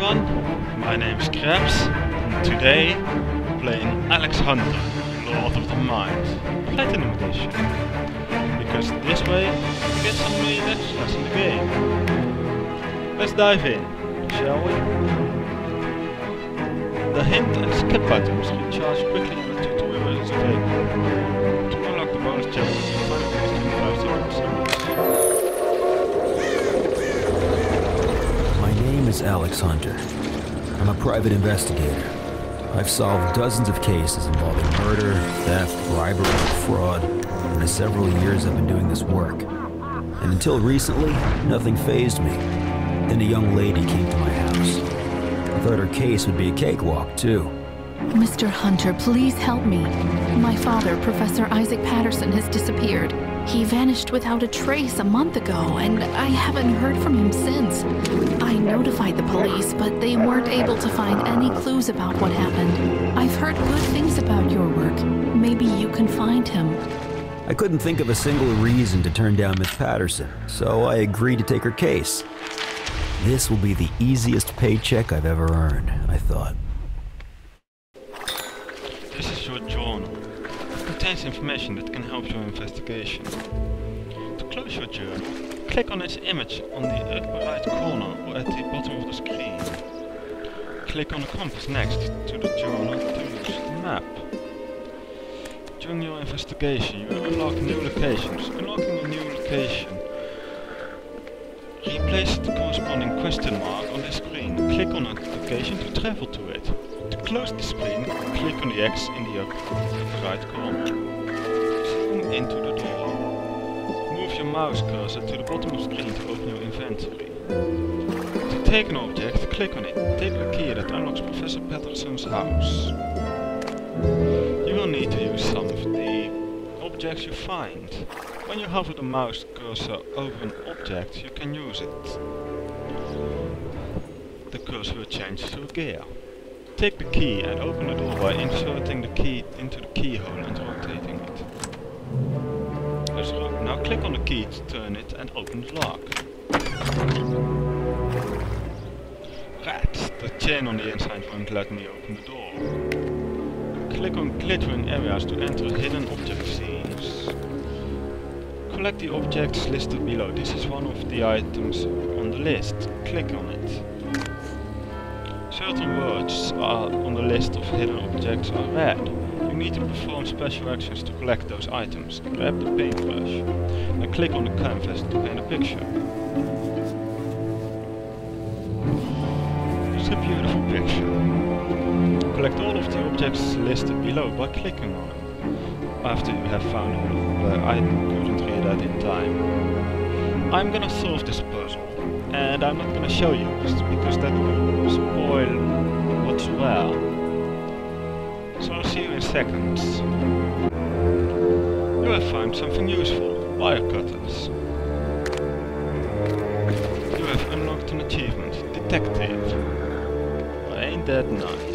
everyone, my name is Scraps, and today we're playing Alex Hunter, Lord of the Mind, Platinum Edition. Because this way, you get some main extras in the game. Let's dive in, shall we? The hint and skip items recharge quickly when the tutorial is available. Name is Alex Hunter. I'm a private investigator. I've solved dozens of cases involving murder, theft, bribery, fraud, and the several years I've been doing this work. And until recently, nothing phased me. Then a young lady came to my house. I thought her case would be a cakewalk, too. Mr. Hunter, please help me. My father, Professor Isaac Patterson, has disappeared. He vanished without a trace a month ago, and I haven't heard from him since. I notified the police, but they weren't able to find any clues about what happened. I've heard good things about your work. Maybe you can find him. I couldn't think of a single reason to turn down Miss Patterson, so I agreed to take her case. This will be the easiest paycheck I've ever earned, I thought. Contains information that can help your investigation. To close your journal, click on its image on the upper right corner or at the bottom of the screen. Click on the compass next to the journal to use the map. During your investigation, you will unlock new locations. Unlocking a new location. Replace the corresponding question mark on the screen. Click on a location to travel to it. Close the screen, click on the X in the upper right corner. Zoom into the door. Move your mouse cursor to the bottom of the screen to open your inventory. To take an object, click on it. Take the key that unlocks Professor Patterson's house. You will need to use some of the objects you find. When you hover the mouse cursor over an object, you can use it. The cursor will change to a gear. Take the key and open the door by inserting the key into the keyhole and rotating it. Let's. Now click on the key to turn it and open the lock. Rat! The chain on the inside won't let me open the door. Click on glittering areas to enter hidden object scenes. Collect the objects listed below. This is one of the items on the list. Click on it. Certain words are on the list of hidden objects are red. You need to perform special actions to collect those items. Grab the paintbrush and click on the canvas to paint a picture. It's a beautiful picture. Collect all of the objects listed below by clicking on them. After you have found all, uh, I couldn't read that in time. I'm gonna solve this puzzle, and I'm not gonna show you just because that will spoil what's where. So I'll see you in seconds. You have found something useful, wire cutters. You have unlocked an achievement, Detective. Well, ain't that nice?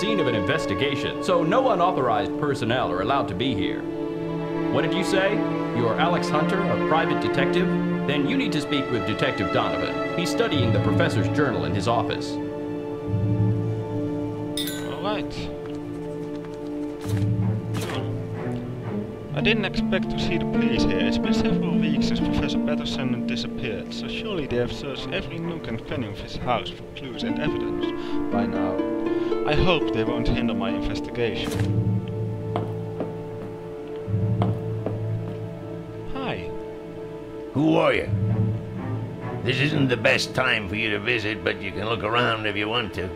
Scene of an investigation, so no unauthorized personnel are allowed to be here. What did you say? You are Alex Hunter, a private detective? Then you need to speak with Detective Donovan. He's studying the professor's journal in his office. Alright. I didn't expect to see the police here. It's been several weeks since Professor Patterson disappeared, so surely they have searched every nook and cranny of his house for clues and evidence by now. I hope they won't hinder my investigation. Hi. Who are you? This isn't the best time for you to visit, but you can look around if you want to.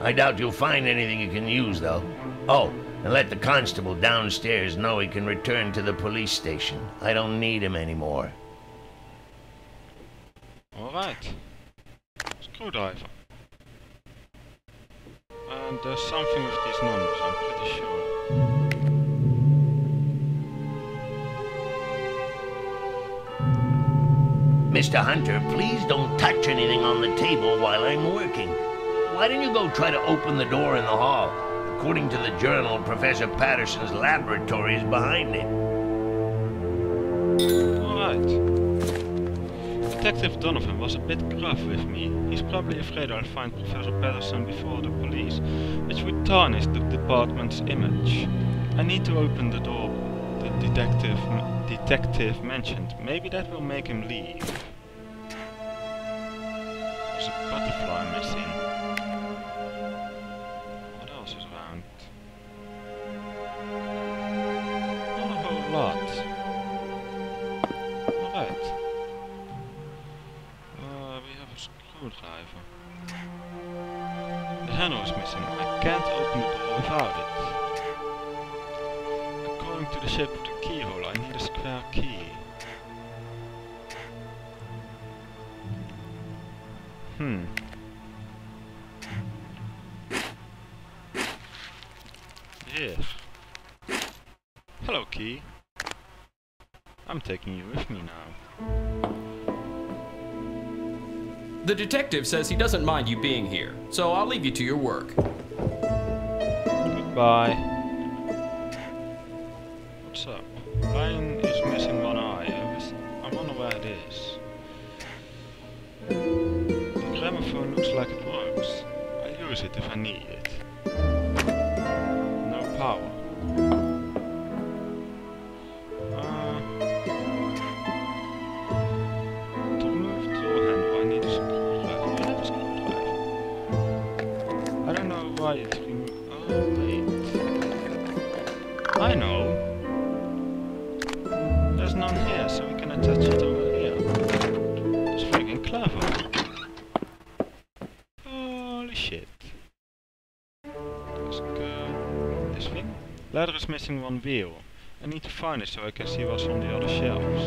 I doubt you'll find anything you can use, though. Oh, and let the constable downstairs know he can return to the police station. I don't need him anymore. Alright. Screwdriver. And there's something with these numbers, I'm pretty sure. Mr. Hunter, please don't touch anything on the table while I'm working. Why don't you go try to open the door in the hall? According to the journal, Professor Patterson's laboratory is behind it. Alright. Detective Donovan was a bit gruff with me. He's probably afraid I'll find Professor Patterson before the police, which would tarnish the department's image. I need to open the door the detective detective mentioned. Maybe that will make him leave. There's a butterfly missing. Detective says he doesn't mind you being here, so I'll leave you to your work. Goodbye. What's up? Mine is missing one eye. I, I wonder where it is. The gramophone looks like it works. I'll use it if I need it. No power. Missing one. I need to find it so I can see what's on the other shelves.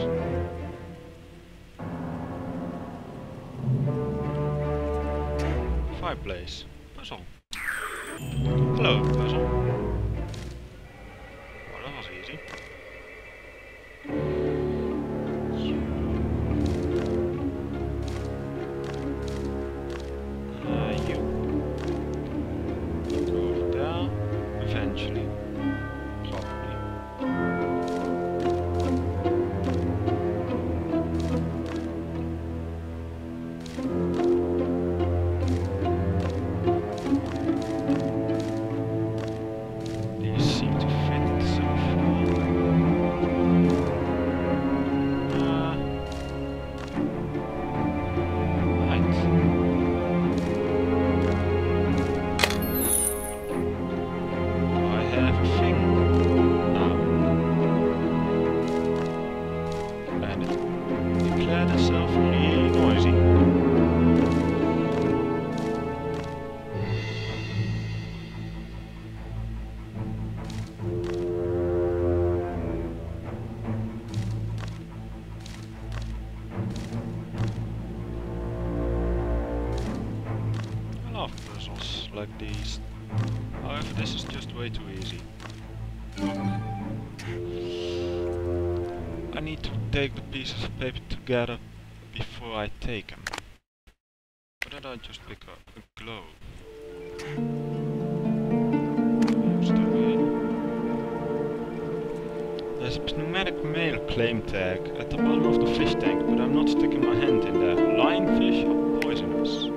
Fireplace. Puzzle. Hello, puzzle. Well, that was easy. Puzzles like these. However, this is just way too easy. I need to take the pieces of paper together before I take them. Or did I just pick up a globe? There's a pneumatic mail claim tag at the bottom of the fish tank, but I'm not sticking my hand in there. Lionfish are poisonous.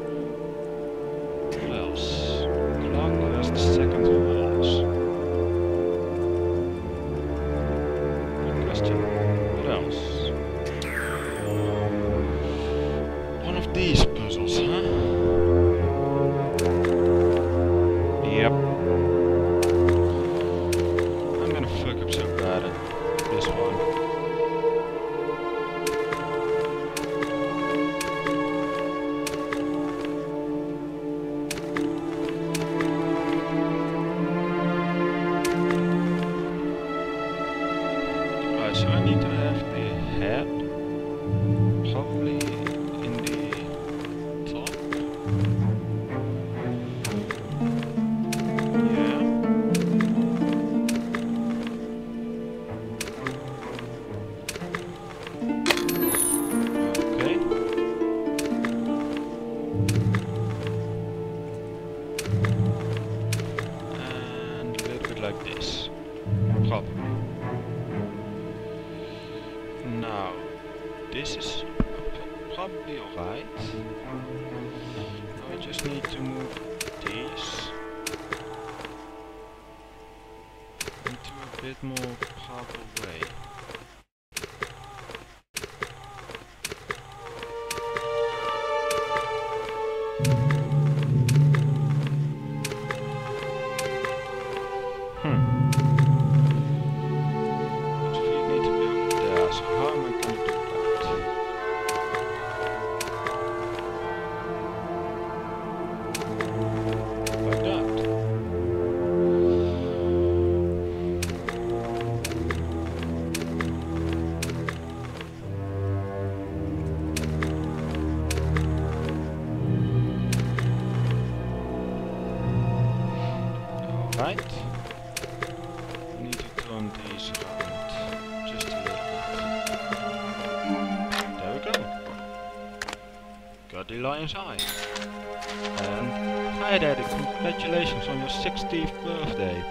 60th birthday.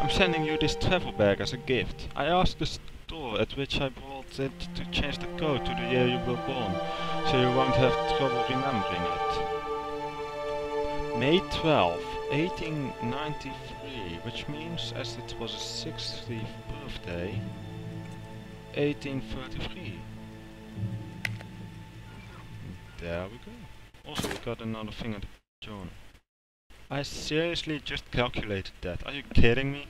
I'm sending you this travel bag as a gift. I asked the store at which I bought it to change the code to the year you were born, so you won't have trouble remembering it. May 12, 1893, which means as it was his 60th birthday, 1833. There we go. Also, we got another thing at the John. I seriously just calculated that. Are you kidding me?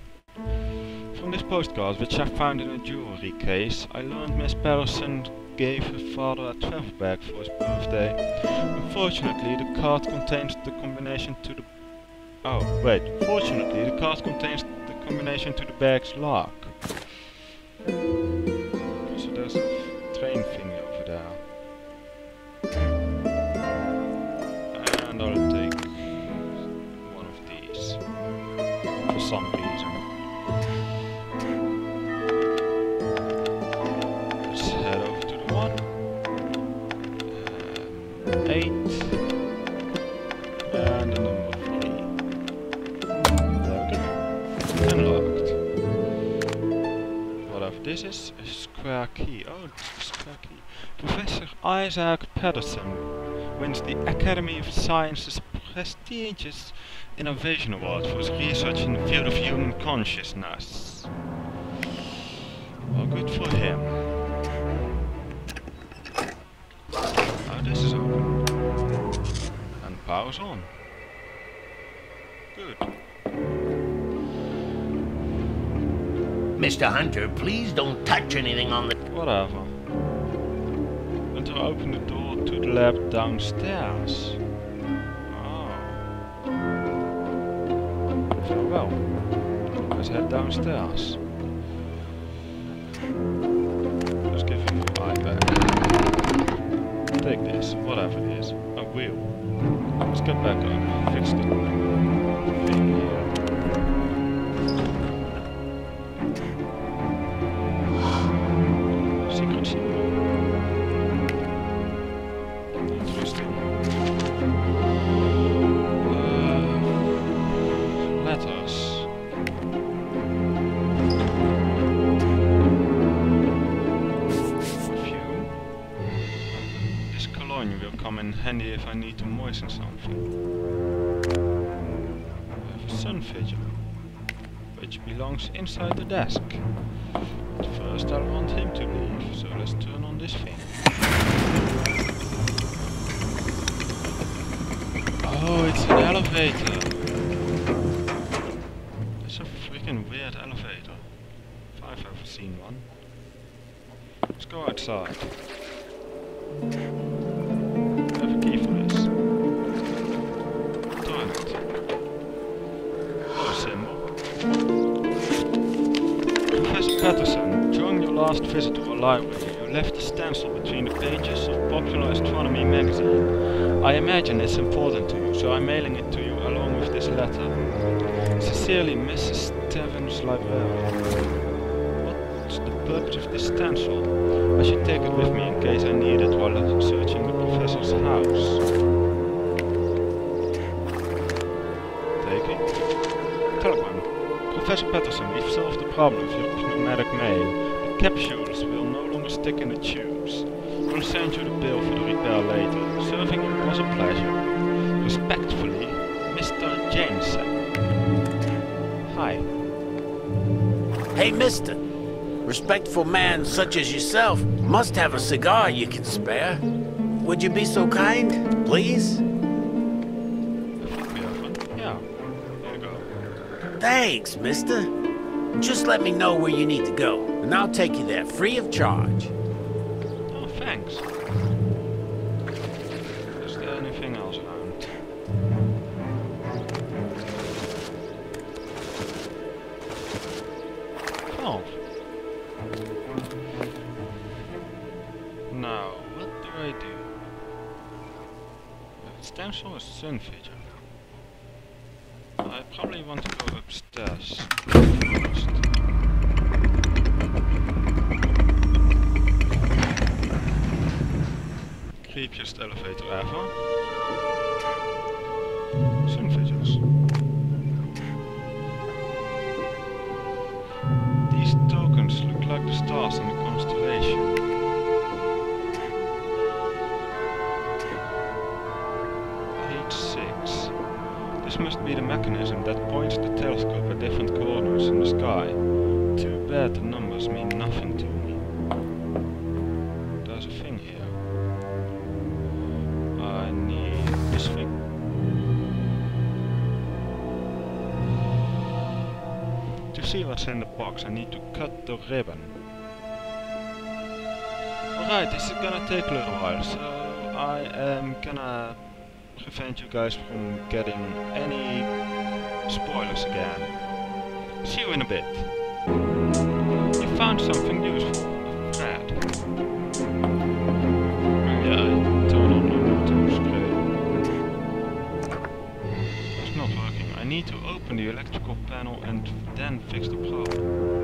From this postcard, which I found in a jewelry case, I learned Miss Patterson gave her father a travel bag for his birthday. Unfortunately, the card contains the combination to the... Oh, wait. Fortunately, the card contains the combination to the bag's lock. Oh. Professor Isaac Patterson wins the Academy of Sciences prestigious Innovation Award for his research in the field of human consciousness. Well, good for him. Now this is open. And power's on. Good. Mr. Hunter, please don't touch anything on the. Whatever. And to open the door to the lab downstairs. Oh. Very well. Let's head downstairs. Let's give him your eye. Take this, whatever it is. A wheel. Let's get back up. Fix the thing here. Come in handy if I need to moisten something. I have a sun fidget, which belongs inside the desk. But first I want him to leave, so let's turn on this thing. Oh, it's an elevator! It's a freaking weird elevator. If I've ever seen one. Let's go outside. Library, you left a stencil between the pages of Popular Astronomy magazine. I imagine it's important to you, so I'm mailing it to you along with this letter. Sincerely, Mrs. Stevens, librarian. What's the purpose of this stencil? I should take it with me in case I need it while searching the professor's house. Take it. Telegram. Professor Patterson, we've solved the problem of your pneumatic mail. Capsules will no longer stick in the tubes. will send you the bill for the repair later. Serving you was a pleasure. Respectfully, Mr. Jameson. Hi. Hey, mister. Respectful man such as yourself must have a cigar you can spare. Would you be so kind, please? Yeah. There you go. Thanks, mister. Just let me know where you need to go, and I'll take you there free of charge. What's in the box, I need to cut the ribbon. Alright, this is gonna take a little while, so I am gonna prevent you guys from getting any spoilers again. See you in a bit. You found something useful, the electrical panel and then fix the problem.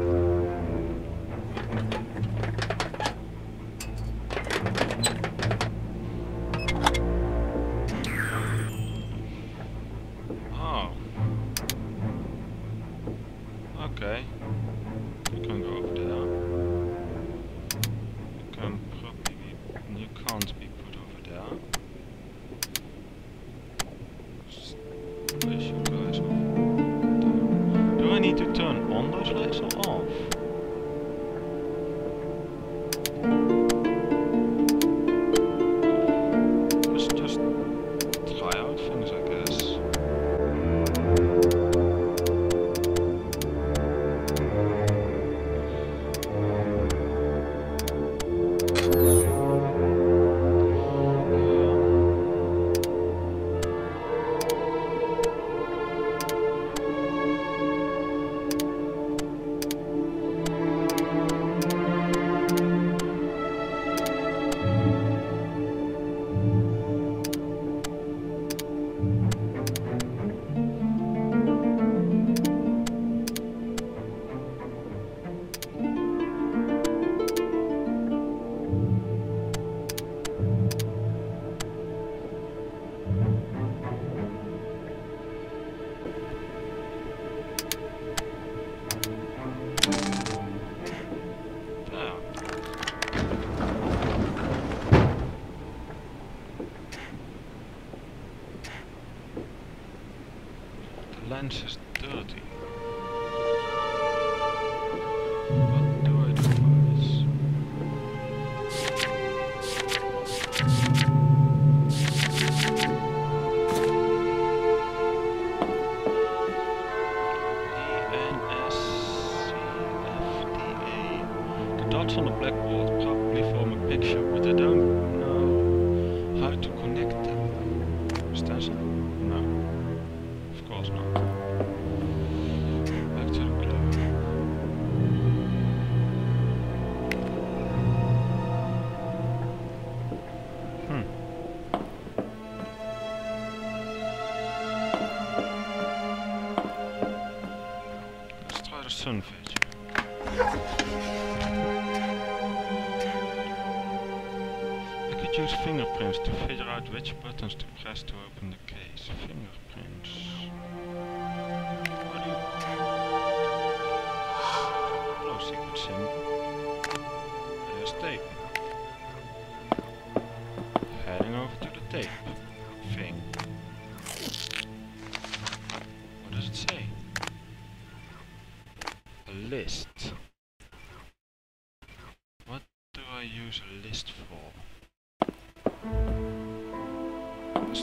Lens is dirty. What do I do this? The dots on the blackboard probably form a picture, with a don't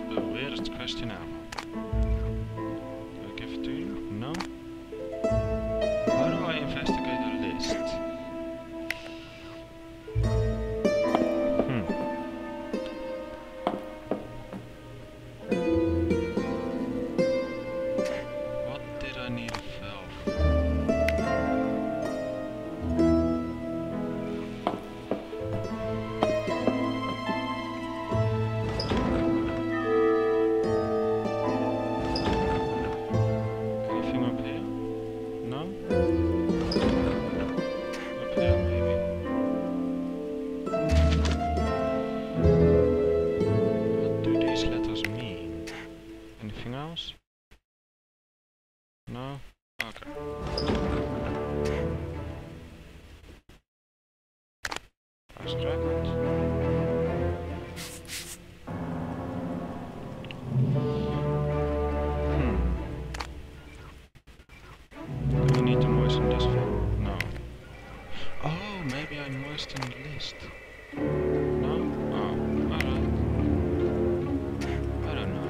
the weirdest question ever. person just followed? No. Oh, maybe I'm worst in the list. No? Oh, alright. I don't know.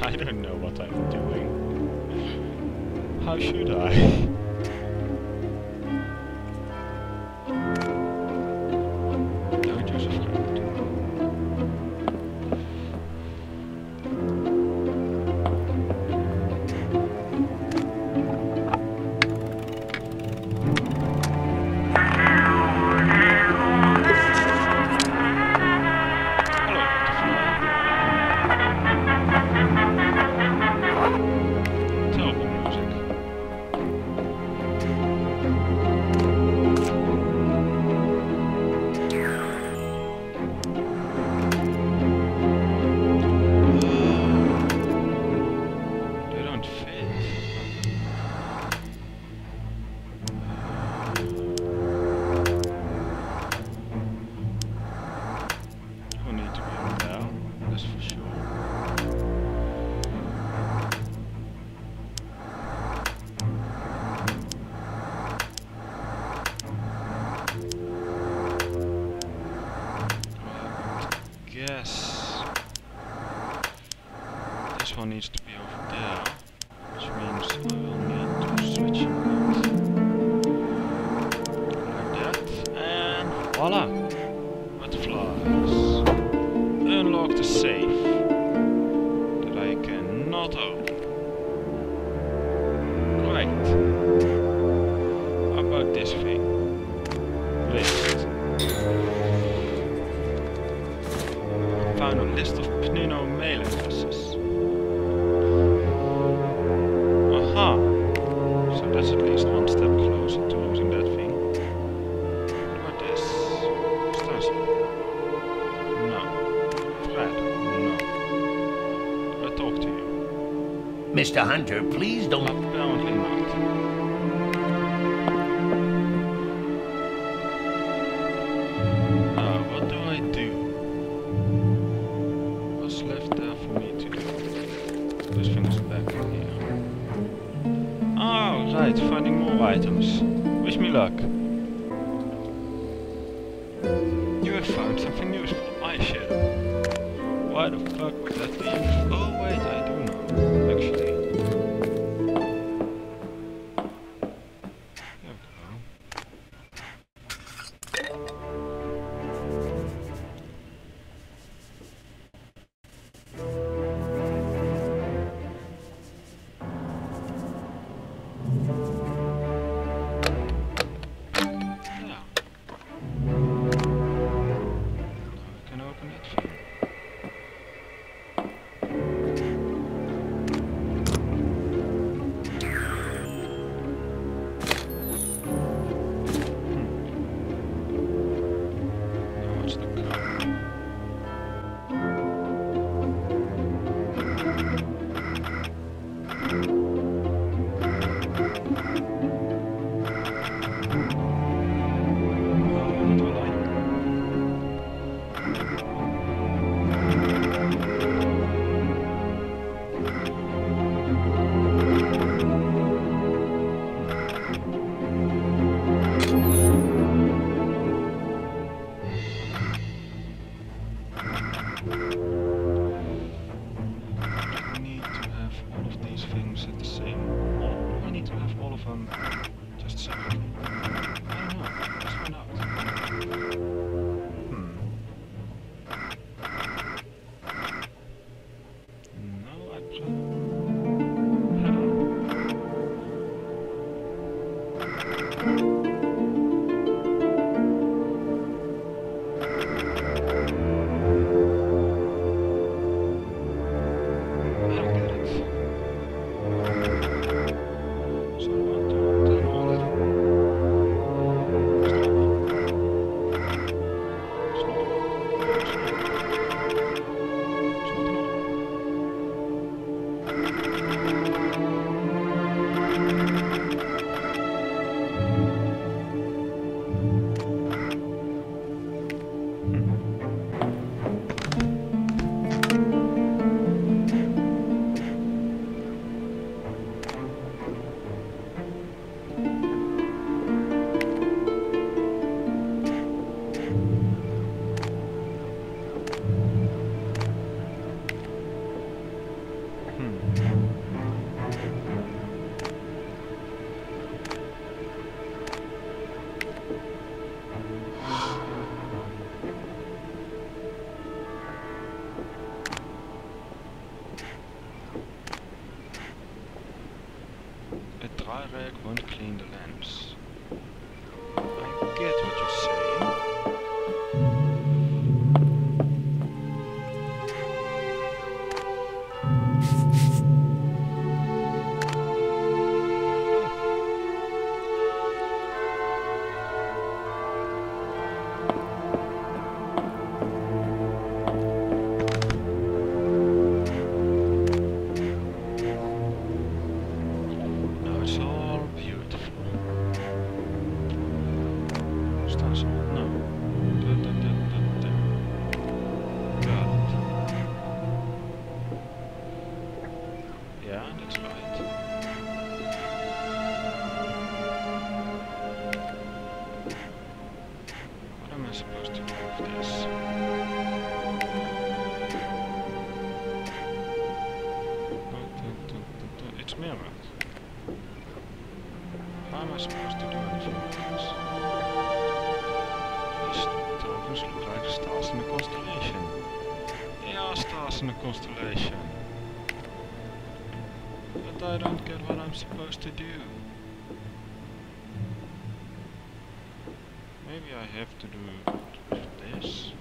I don't know what I'm doing. How should I? Tornister. Mr. Hunter, please don't... Apparently not. Now, what do I do? What's left there for me to do? There's things back in here. Oh, right, finding more items. Wish me luck. Tralreg und clean the lamps. in a constellation. They are stars in a constellation. But I don't get what I'm supposed to do. Maybe I have to do this.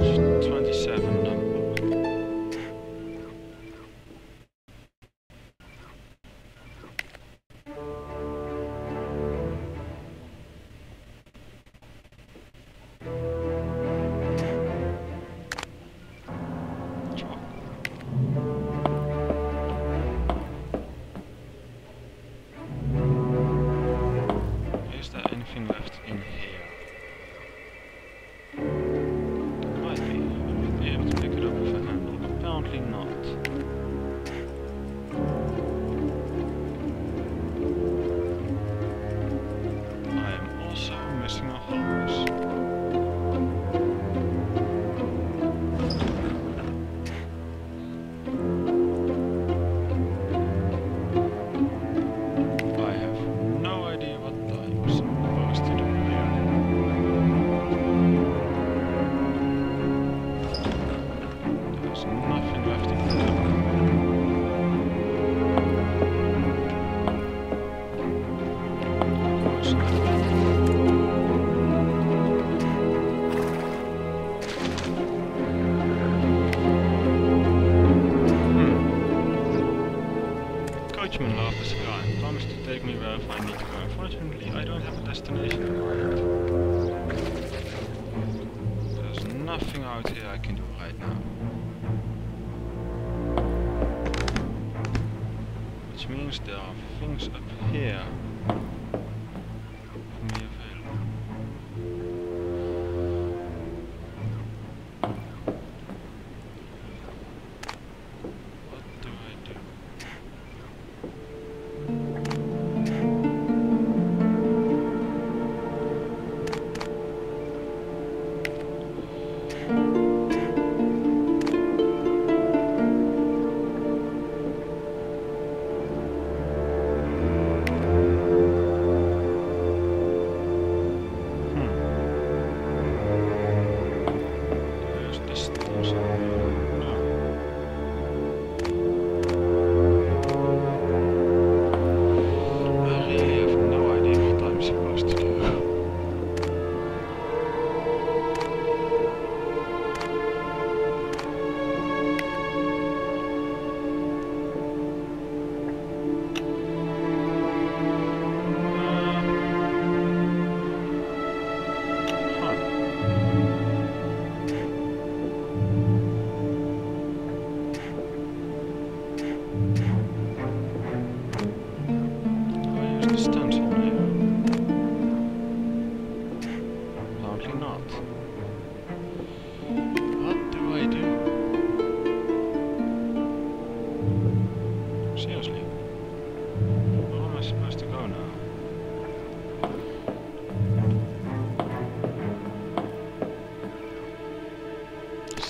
much.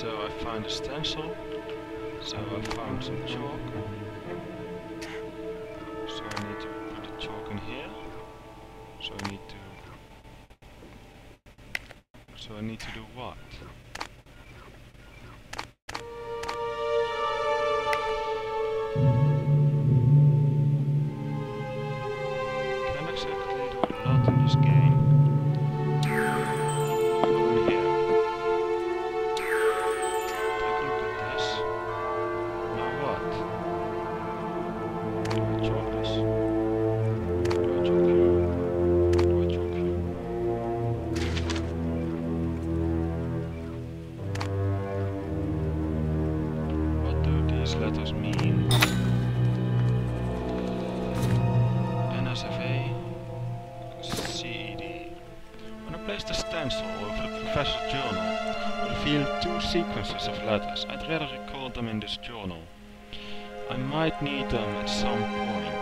So I found a stencil. So I found some chalk. So I need to put the chalk in here. So I need to... So I need to do what? might need them at some point.